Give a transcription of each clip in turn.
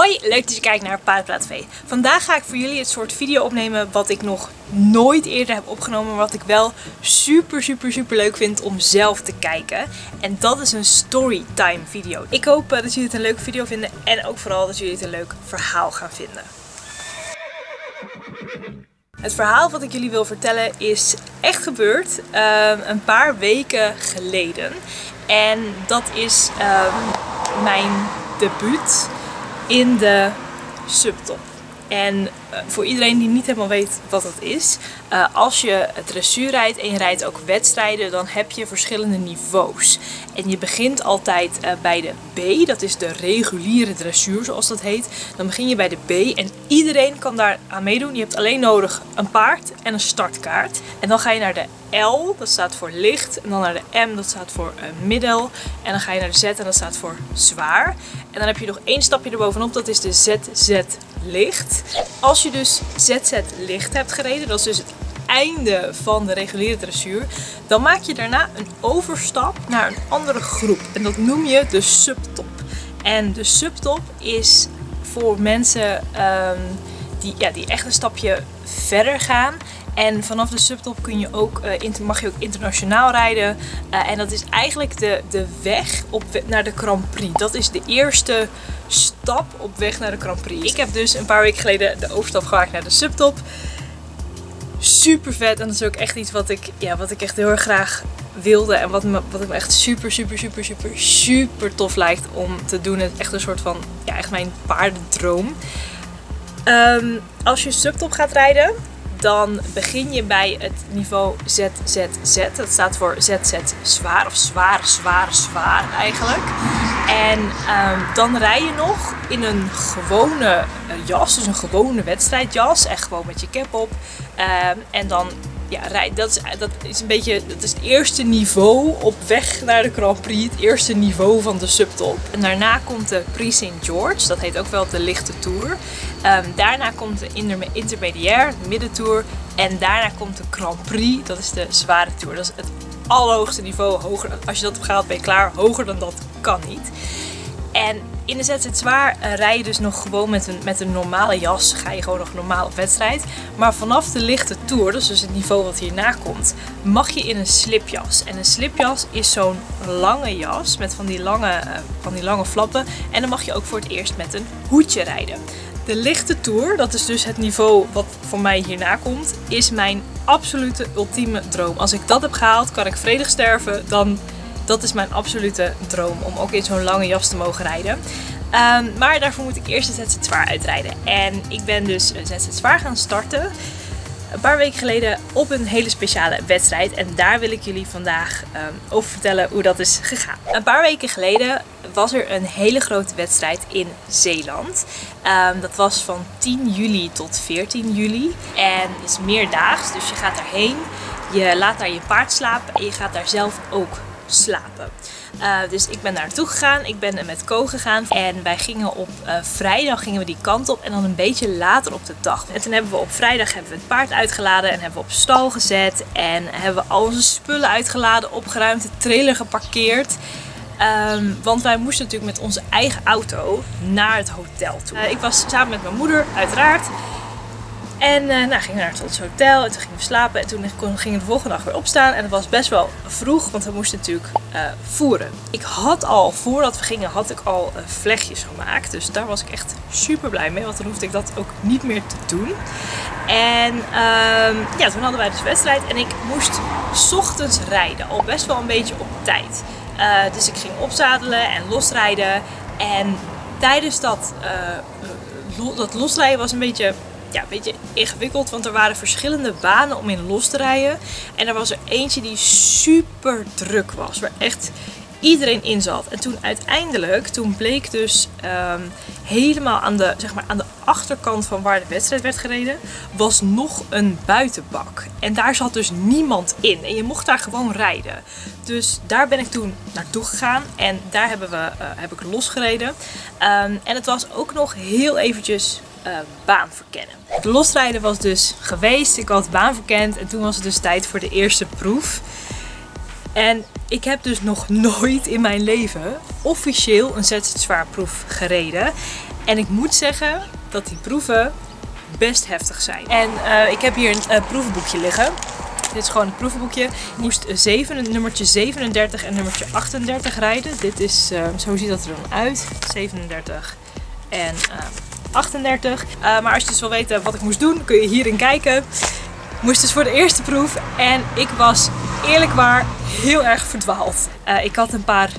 Hoi, leuk dat je kijkt naar Paardpraat V. Vandaag ga ik voor jullie het soort video opnemen wat ik nog nooit eerder heb opgenomen, maar wat ik wel super super super leuk vind om zelf te kijken. En dat is een storytime video. Ik hoop eh, dat jullie het een leuke video vinden en ook vooral dat jullie het een leuk verhaal gaan vinden. Het verhaal wat ik jullie wil vertellen is echt gebeurd ehm, een paar weken geleden. En dat is ehm, mijn debuut in de subtop. En eh, voor iedereen die niet helemaal weet wat dat is, uh, als je dressuur rijdt en je rijdt ook wedstrijden, dan heb je verschillende niveaus. En je begint altijd uh, bij de B, dat is de reguliere dressuur zoals dat heet. Dan begin je bij de B en iedereen kan daar aan meedoen. Je hebt alleen nodig een paard en een startkaart. En dan ga je naar de L, dat staat voor licht. En dan naar de M, dat staat voor middel. En dan ga je naar de Z en dat staat voor zwaar. En dan heb je nog één stapje erbovenop, dat is de ZZ licht. Als je dus ZZ licht hebt gereden, dat is dus het einde van de reguliere dressuur, dan maak je daarna een overstap naar een andere groep. En dat noem je de subtop. En de subtop is voor mensen um, die, ja, die echt een stapje verder gaan. En vanaf de subtop kun je ook, uh, mag je ook internationaal rijden. Uh, en dat is eigenlijk de, de weg op, naar de Grand Prix. Dat is de eerste stap op weg naar de Grand Prix. Ik heb dus een paar weken geleden de overstap gemaakt naar de subtop. Super vet en dat is ook echt iets wat ik, ja, wat ik echt heel erg graag wilde. En wat me, wat me echt super, super, super, super, super tof lijkt om te doen. Het is echt een soort van, ja, echt mijn paardendroom. Um, als je subtop gaat rijden, dan begin je bij het niveau ZZZ. Dat staat voor ZZ zwaar of zwaar, zwaar, zwaar eigenlijk. En um, dan rij je nog in een gewone uh, jas, dus een gewone wedstrijdjas. Echt gewoon met je cap op. Um, en dan ja, dat, is, dat is een beetje dat is het eerste niveau op weg naar de Grand Prix. Het eerste niveau van de subtop. En daarna komt de Prix St. George. Dat heet ook wel de lichte tour. Um, daarna komt de intermediair, de middentour. En daarna komt de Grand Prix. Dat is de zware tour. Dat is het allerhoogste niveau. Hoger, als je dat gehaald ben je klaar. Hoger dan dat kan niet. En in de ZZ Zwaar uh, rij je dus nog gewoon met een, met een normale jas. Ga je gewoon nog normaal op wedstrijd. Maar vanaf de lichte tour, dus het niveau wat hierna komt, mag je in een slipjas. En een slipjas is zo'n lange jas met van die lange, uh, van die lange flappen. En dan mag je ook voor het eerst met een hoedje rijden. De lichte tour, dat is dus het niveau wat voor mij hierna komt, is mijn absolute ultieme droom. Als ik dat heb gehaald, kan ik vredig sterven. Dan dat is mijn absolute droom om ook in zo'n lange jas te mogen rijden. Um, maar daarvoor moet ik eerst de ZZ Zwaar uitrijden. En ik ben dus ZZ Zwaar gaan starten een paar weken geleden op een hele speciale wedstrijd. En daar wil ik jullie vandaag um, over vertellen hoe dat is gegaan. Een paar weken geleden was er een hele grote wedstrijd in Zeeland. Um, dat was van 10 juli tot 14 juli. En is meerdaags, dus je gaat daarheen. Je laat daar je paard slapen en je gaat daar zelf ook slapen. Uh, dus ik ben naartoe gegaan. Ik ben met Co gegaan. En wij gingen op uh, vrijdag gingen we die kant op. En dan een beetje later op de dag. En toen hebben we op vrijdag hebben we het paard uitgeladen. En hebben we op stal gezet. En hebben we al onze spullen uitgeladen, opgeruimd, de trailer geparkeerd. Um, want wij moesten natuurlijk met onze eigen auto naar het hotel toe. Uh, ik was samen met mijn moeder, uiteraard. En uh, nou, gingen we naar het hotel en toen gingen we slapen. En toen gingen we de volgende dag weer opstaan. En het was best wel vroeg, want we moesten natuurlijk uh, voeren. Ik had al, voordat we gingen, had ik al uh, vlechtjes gemaakt. Dus daar was ik echt super blij mee, want dan hoefde ik dat ook niet meer te doen. En um, ja, toen hadden wij dus wedstrijd en ik moest ochtends rijden. Al best wel een beetje op tijd. dus ik ging opzadelen en losrijden. En tijdens dat, dat losrijden was een beetje ja, een beetje ingewikkeld, want er waren verschillende banen om in los te rijden. En er was er eentje die super druk was, waar echt iedereen in zat. En toen uiteindelijk, toen bleek dus um, helemaal aan de, zeg maar, aan de achterkant van waar de wedstrijd werd gereden, was nog een buitenbak. En daar zat dus niemand in. En je mocht daar gewoon rijden. Dus daar ben ik toen naartoe gegaan. En daar hebben we, uh, heb ik losgereden. Um, en het was ook nog heel eventjes uh, baan verkennen. De losrijden was dus geweest. Ik had baan verkend. En toen was het dus tijd voor de eerste proef. En ik heb dus nog nooit in mijn leven officieel een ZZ proef gereden. En ik moet zeggen dat die proeven best heftig zijn. En uh, ik heb hier een uh, proevenboekje liggen. Dit is gewoon een proevenboekje. Ik moest 7, nummertje 37 en nummertje 38 rijden. Dit is, zo ziet dat er dan uit. 37 en 38. maar als je dus wil weten wat ik moest doen, kun je hierin kijken moest dus voor de eerste proef en ik was eerlijk waar heel erg verdwaald. Uh, ik had een paar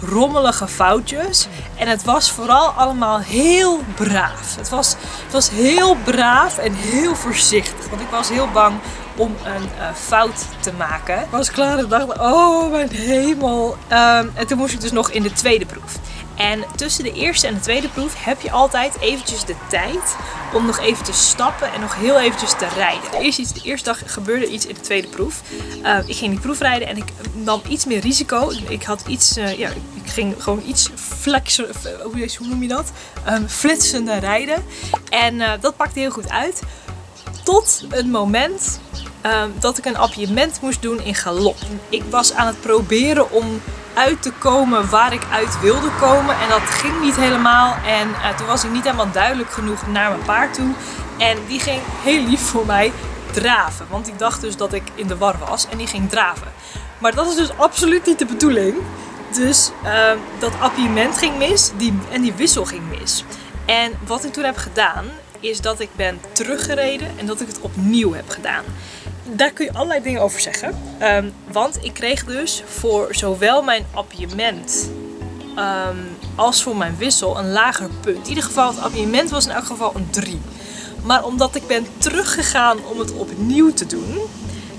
rommelige foutjes en het was vooral allemaal heel braaf. Het was, het was heel braaf en heel voorzichtig, want ik was heel bang om een uh, fout te maken. Ik was klaar en dacht, oh mijn hemel. Um, en toen moest ik dus nog in de tweede proef. En tussen de eerste en de tweede proef heb je altijd eventjes de tijd om nog even te stappen en nog heel eventjes te rijden. De eerste, iets, de eerste dag gebeurde iets in de tweede proef. Uh, ik ging die proef rijden en ik nam iets meer risico. Ik had iets, uh, ja, ik ging gewoon iets flexen, hoe noem je dat? Um, flitsender rijden. En uh, dat pakte heel goed uit. Tot het moment um, dat ik een appiëment moest doen in galop. Ik was aan het proberen om uit te komen waar ik uit wilde komen. En dat ging niet helemaal. En uh, toen was ik niet helemaal duidelijk genoeg naar mijn paard toe. En die ging heel lief voor mij draven. Want ik dacht dus dat ik in de war was. En die ging draven. Maar dat is dus absoluut niet de bedoeling. Dus uh, dat appiëment ging mis die, en die wissel ging mis. En wat ik toen heb gedaan, is dat ik ben teruggereden en dat ik het opnieuw heb gedaan daar kun je allerlei dingen over zeggen. Ehm, want ik kreeg dus voor zowel mijn appiëment um, als voor mijn wissel een lager punt. In ieder geval, het appiëment was in elk geval een 3. Maar omdat ik ben teruggegaan om het opnieuw te doen,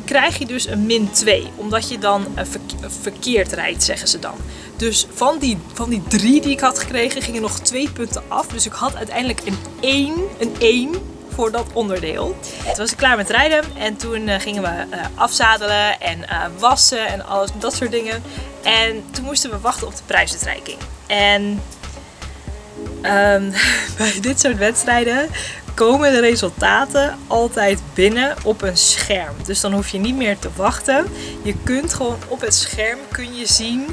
krijg je dus een min 2. Omdat je dan verkeerd rijdt, zeggen ze dan. Dus van die, van die 3 die ik had gekregen, gingen nog 2 punten af. Dus ik had uiteindelijk een 1, een 1 voor dat onderdeel. Toen was ik klaar met rijden en toen uh, gingen we uh, afzadelen en uh, wassen en alles, dat soort dingen. En toen moesten we wachten op de prijsuitreiking. En um, bij dit soort wedstrijden komen de resultaten altijd binnen op een scherm. Dus dan hoef je niet meer te wachten. Je kunt gewoon op het scherm kun je zien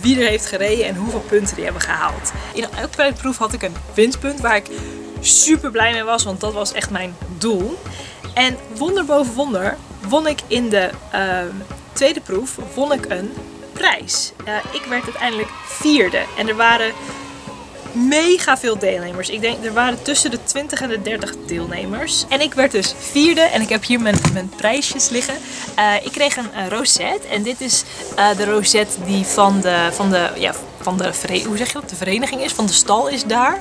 wie er heeft gereden en hoeveel punten die hebben gehaald. In elke proef had ik een winstpunt waar ik super blij mee was, want dat was echt mijn doel. En wonder boven wonder won ik in de ehm, tweede proef won ik een prijs. Uh, ik werd uiteindelijk vierde en er waren mega veel deelnemers. Ik denk er waren tussen de 20 en de 30 deelnemers. En ik werd dus vierde en ik heb hier mijn, mijn prijsjes liggen. Uh, ik kreeg een, een rosette en dit is uh, de rosette die van de, van de, ja, van de, hoe zeg je dat? de vereniging is, van de stal is daar.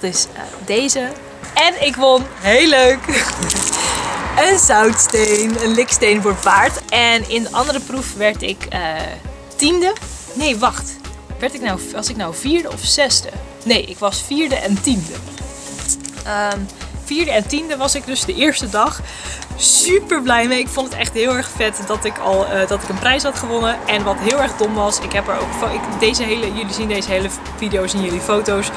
Dat is uh, deze. En ik won, heel leuk, een zoutsteen, een liksteen voor paard. En in de andere proef werd ik uh, tiende. Nee, wacht. Werd ik nou, was ik nou vierde of zesde? Nee, ik was vierde en tiende. Um, vierde en tiende was ik dus de eerste dag. Super blij mee. Ik vond het echt heel erg vet dat ik al uh, dat ik een prijs had gewonnen. En wat heel erg dom was, ik heb er ook ik, deze hele, jullie zien deze hele video's en jullie foto's.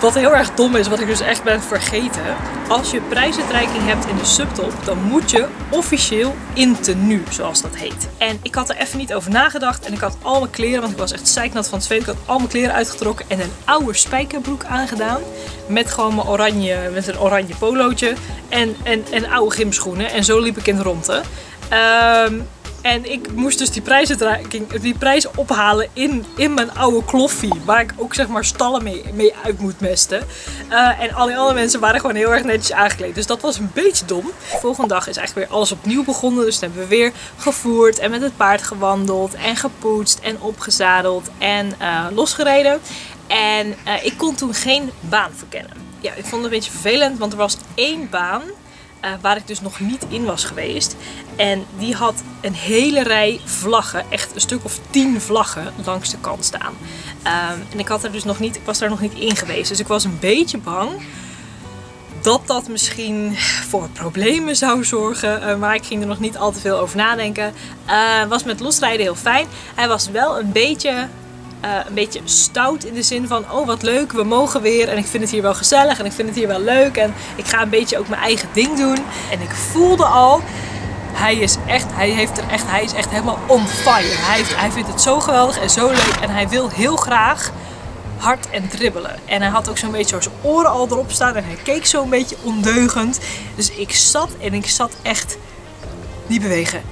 Wat heel erg dom is, wat ik dus echt ben vergeten. Als je prijsuitreiking hebt in de subtop, dan moet je officieel in tenue, zoals dat heet. En ik had er even niet over nagedacht en ik had al mijn kleren, want ik was echt zeiknat van het zweet. Ik had al mijn kleren uitgetrokken en een oude spijkerbroek aangedaan. Met gewoon mijn oranje, met een oranje polootje en, en, en oude gymschoenen. En zo liep ik in de ronde. Um, en ik moest dus die, die prijs ophalen in, in mijn oude kloffie. Waar ik ook zeg maar stallen mee, mee uit moet mesten. Uh, en alle andere mensen waren gewoon heel erg netjes aangekleed. Dus dat was een beetje dom. De volgende dag is eigenlijk weer alles opnieuw begonnen. Dus dan hebben we weer gevoerd en met het paard gewandeld. En gepoetst en opgezadeld en uh, losgereden. En uh, ik kon toen geen baan verkennen. Ja, ik vond het een beetje vervelend, want er was één baan uh, waar ik dus nog niet in was geweest. En die had een hele rij vlaggen, echt een stuk of tien vlaggen langs de kant staan. Um, en ik, had er dus nog niet, ik was daar nog niet in geweest. Dus ik was een beetje bang dat dat misschien voor problemen zou zorgen. Uh, maar ik ging er nog niet al te veel over nadenken. Uh, was met losrijden heel fijn. Hij was wel een beetje uh, een beetje stout in de zin van, oh wat leuk, we mogen weer en ik vind het hier wel gezellig en ik vind het hier wel leuk en ik ga een beetje ook mijn eigen ding doen. En ik voelde al, hij is echt, hij heeft er echt, hij is echt helemaal on fire. Hij, hij vindt het zo geweldig en zo leuk en hij wil heel graag hard en dribbelen. En hij had ook zo'n beetje zijn oren al erop staan en hij keek zo'n beetje ondeugend. Dus ik zat en ik zat echt niet bewegen,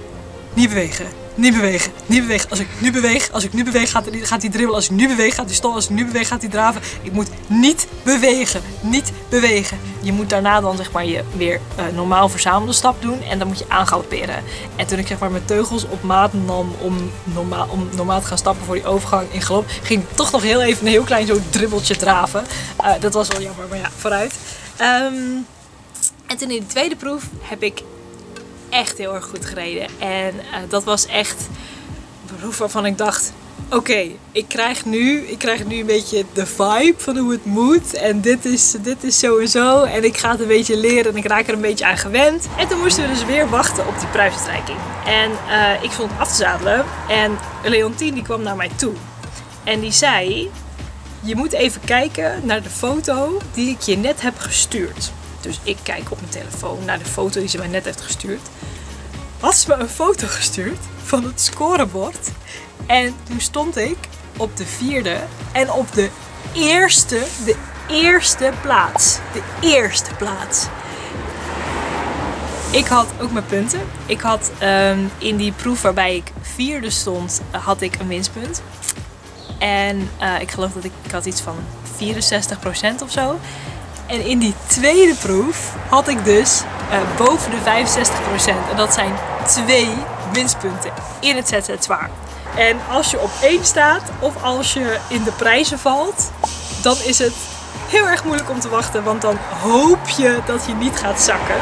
niet bewegen, niet bewegen, niet bewegen. Als ik nu beweeg, als ik nu beweeg gaat, gaat hij dribbelen. Als ik nu beweeg gaat hij stoppen. Als ik nu beweeg gaat hij draven. Ik moet niet bewegen, niet bewegen. Je moet daarna dan zeg maar je weer uh, normaal verzamelde stap doen en dan moet je aangalopperen. En toen ik zeg maar mijn teugels op maat nam om normaal, om normaal te gaan stappen voor die overgang in galop, ging ik toch nog heel even een heel klein zo dribbeltje draven. Uh, dat was wel jammer, maar ja, vooruit. Um, en toen in de tweede proef heb ik echt heel erg goed gereden. En uh, dat was echt een proef waarvan ik dacht, oké, ik krijg nu, ik krijg nu een beetje de vibe van hoe het moet. En dit is, dit is zo en ik ga het een beetje leren en ik raak er een beetje aan gewend. En toen moesten we dus weer wachten op die prijsuitreiking. En uh, ik stond af te zadelen en Leontien die kwam naar mij toe. En die zei, je moet even kijken naar de foto die ik je net heb gestuurd. Dus ik kijk op mijn telefoon naar de foto die ze mij net heeft gestuurd. Had ze me een foto gestuurd van het scorebord. En toen stond ik op de vierde en op de eerste, de eerste plaats. De eerste plaats. Ik had ook mijn punten. Ik had um, in die proef waarbij ik vierde stond, had ik een winstpunt. En uh, ik geloof dat ik, ik had iets van 64% of zo. En in die tweede proef had ik dus uh, boven de 65%. En dat zijn twee winstpunten in het ZZ zwaar. En als je op één staat of als je in de prijzen valt, dan is het heel erg moeilijk om te wachten. Want dan hoop je dat je niet gaat zakken.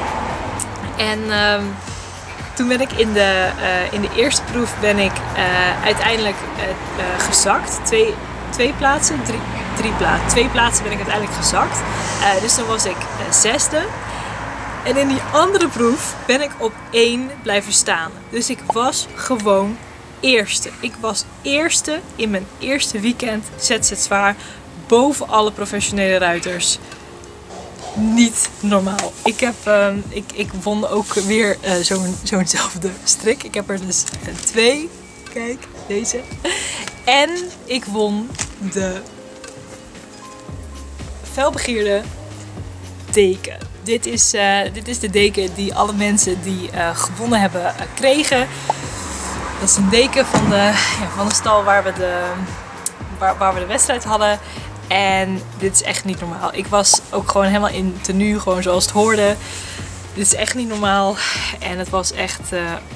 En uh, toen ben ik in de, uh, in de eerste proef ben ik uh, uiteindelijk gezakt. Twee, twee plaatsen, drie, plaatsen. Twee plaatsen ben ik uiteindelijk gezakt. Uh, dus dan was ik uh, zesde. En in die andere proef ben ik op één blijven staan. Dus ik was gewoon eerste. Ik was eerste in mijn eerste weekend ZZ Zwaar. Boven alle professionele ruiters. Niet normaal. Ik, heb, uh, ik, ik won ook weer uh, zo'n zo'nzelfde strik. Ik heb er dus twee. Kijk, deze. En ik won de felbegeerde deken. Dit is, uh, dit is de deken die alle mensen die uh, gewonnen hebben uh, kregen. Dat is een deken van de, ja, van de stal waar we de, waar, waar we de wedstrijd hadden. En dit is echt niet normaal. Ik was ook gewoon helemaal in tenue, gewoon zoals het hoorde. Dit is echt niet normaal. En het was echt,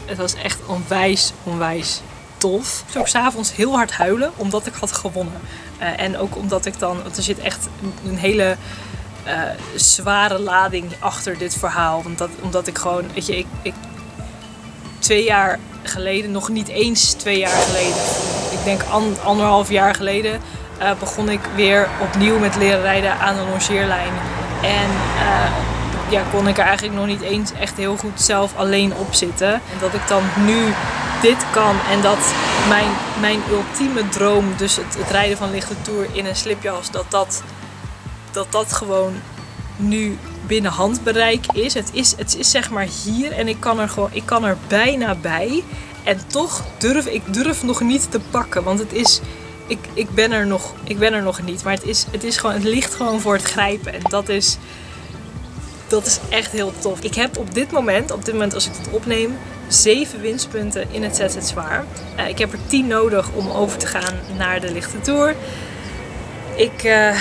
het was echt onwijs, onwijs tof. Ik ook s'avonds heel hard huilen omdat ik had gewonnen. Uh, en ook omdat ik dan, er zit echt een, hele uh, zware lading achter dit verhaal. Want dat, omdat ik gewoon, weet je, ik, ik twee jaar geleden, nog niet eens twee jaar geleden, ik denk an, anderhalf jaar geleden, uh, begon ik weer opnieuw met leren rijden aan de longeerlijn. En ja, kon ik er eigenlijk nog niet eens echt heel goed zelf alleen op zitten. En dat ik dan nu dit kan en dat mijn, mijn ultieme droom, dus het, het rijden van lichte tour in een slipjas, dat dat, dat dat gewoon nu binnen handbereik is. Het, is. het is zeg maar hier en ik kan er gewoon, ik kan er bijna bij. En toch durf ik durf nog niet te pakken, want het is, ik, ik, ben er nog, ik ben er nog niet. Maar het, is, het, is gewoon, het ligt gewoon voor het grijpen en dat is, dat is echt heel tof. Ik heb op dit moment, op dit moment als ik het opneem, 7 winstpunten in het ZZ Zwaar. Uh, ik heb er 10 nodig om over te gaan naar de lichte tour. Ik, uh,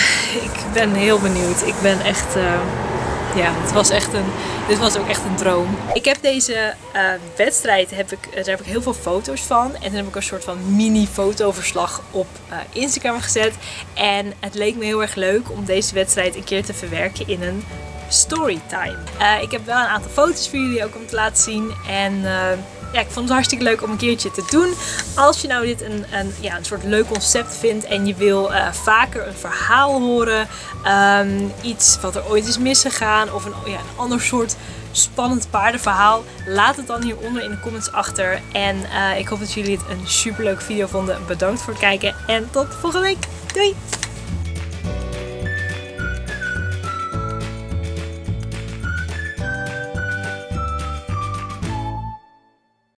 ik ben heel benieuwd. Ik ben echt. Uh, ja, het was echt een, dit was ook echt een droom. Ik heb deze wedstrijd, heb ik, daar heb ik heel veel foto's van. En toen heb ik een soort van mini fotoverslag op Instagram gezet. En het leek me heel erg leuk om deze wedstrijd een keer te verwerken in een storytime. Uh, ik heb wel een aantal foto's voor jullie ook om te laten zien. En uh, ja, ik vond het hartstikke leuk om een keertje te doen. Als je nou dit een, een, ja, een soort leuk concept vindt en je wil uh, vaker een verhaal horen. Um, iets wat er ooit is misgegaan of een, ja, een ander soort spannend paardenverhaal. Laat het dan hieronder in de comments achter. En ik hoop dat jullie het een super leuke video vonden. Bedankt voor het kijken en tot volgende week. Doei!